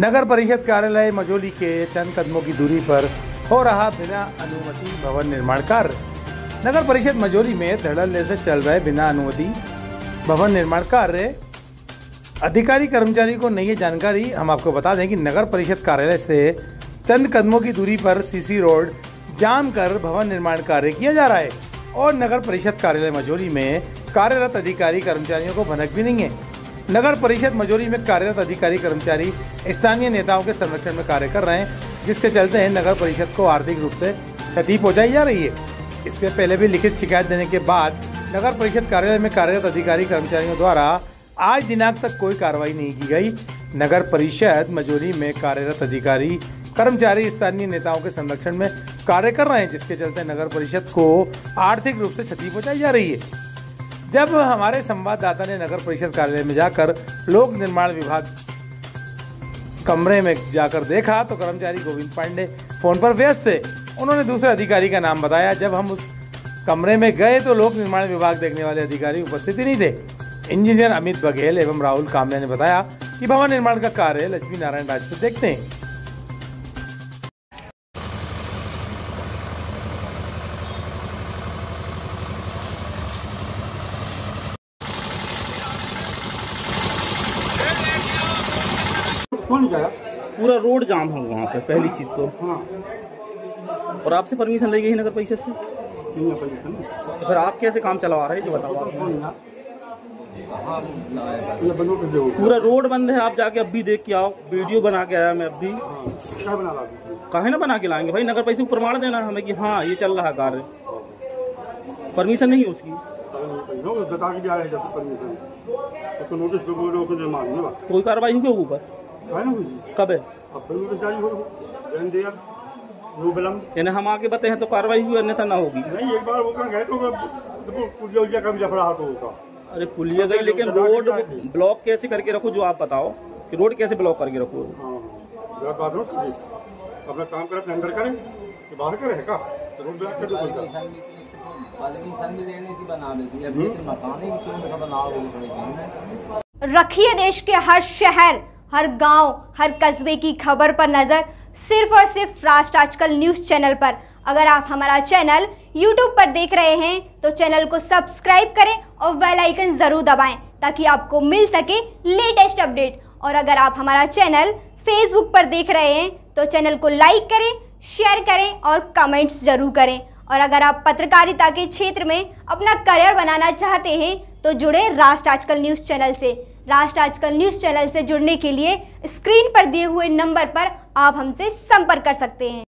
नगर परिषद कार्यालय मजोली के चंद कदमों की दूरी पर हो रहा बिना अनुमति भवन निर्माण कार्य। नगर परिषद मजोली में धड़ल्ले से चल रहे बिना अनुमति भवन निर्माण कार्य। अधिकारी कर्मचारी को नई जानकारी, हम आपको बता दें कि नगर परिषद कार्यालय से चंद कदमों की दूरी पर सीसी रोड जाम कर भवन निर्माण कार्य किया जा रहा है और नगर परिषद कार्यालय मजोली में कार्यरत अधिकारी कर्मचारियों को भनक भी नहीं है। नगर परिषद मजोली में कार्यरत अधिकारी, कर्मचारी, स्थानीय नेताओं के संरक्षण में कार्य कर रहे हैं, जिसके चलते नगर परिषद को आर्थिक रूप से क्षति पहुंचाई जा रही है। इसके पहले भी लिखित शिकायत देने के बाद नगर परिषद कार्यालय में कार्यरत अधिकारी, कर्मचारियों द्वारा आज दिनांक तक कोई कार्रवाई नहीं की गई। नगर परिषद मजोली में कार्यरत अधिकारी, कर्मचारी, स्थानीय नेताओं के संरक्षण में कार्य कर रहे हैं, जिसके चलते नगर परिषद को आर्थिक रूप से क्षति पहुंचाई जा रही है। जब हमारे संवाददाता ने नगर परिषद कार्यालय में जाकर लोक निर्माण विभाग कमरे में जाकर देखा तो कर्मचारी गोविंद पांडे फ़ोन पर व्यस्त थे। उन्होंने दूसरे अधिकारी का नाम बताया। जब हम उस कमरे में गए तो लोक निर्माण विभाग देखने वाले अधिकारी उपस्थित ही नहीं थे। इंजीनियर अमित बघेल एवं राहुल कामले ने बताया कि भवन निर्माण का कार्य लक्ष्मी नारायण राजपूत देखते हैं। कौन गया पूरा रोड जाम है वहाँ पे पहली चीज़ तो। हाँ। और आपसे परमिशन ली गई है नगर परिषद से? नहीं पोजीशन तो फिर आप कैसे काम चलवा रहे हैं जो बताओ आप। दो पूरा रोड बंद है आप जाके अब भी देख के आओ। वीडियो बना के आया मैं अब भी। हाँ क्या बना रहा ना बना के लाएँगे भाई नगर परिषद को प्रमाण देना हमें कि हाँ ये चल रहा है कार्य। परमिशन नहीं है उसकी। परमिशन तो कोई कार्रवाई होगी ऊपर? कब है? हो यानी हम आगे बते हैं तो कार्रवाई हुई अन्यथा ना होगी। नहीं एक बार वो कहाँ गए तो पुलिया उलिया का भी जफड़ा हाथ होगा अरे पुलिया गई लेकिन रोड ब्लॉक कैसे करके रखो जो आप बताओ कि रोड कैसे ब्लॉक करके रखो? हाँ बात अपना काम करें अपने अंदर करे कि बाहर करे का? तो रोड ब्लॉक कर दो ही बोल पड़ेगी रखिए देश के हर शहर हर गाँव, हर कस्बे की खबर पर नज़र सिर्फ़ और सिर्फ़ राष्ट्र आजकल न्यूज़ चैनल पर। अगर आप हमारा चैनल YouTube पर देख रहे हैं तो चैनल को सब्सक्राइब करें और बेल आइकन ज़रूर दबाएँ ताकि आपको मिल सके लेटेस्ट अपडेट और अगर आप हमारा चैनल Facebook पर देख रहे हैं तो चैनल को लाइक करें शेयर करें और कमेंट्स ज़रूर करें। और अगर आप पत्रकारिता के क्षेत्र में अपना करियर बनाना चाहते हैं तो जुड़े राष्ट्र आजकल न्यूज़ चैनल से। राष्ट्र आजकल न्यूज़ चैनल से जुड़ने के लिए स्क्रीन पर दिए हुए नंबर पर आप हमसे संपर्क कर सकते हैं।